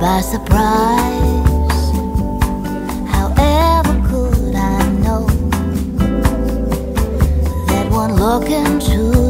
by surprise. However, could I know that one look into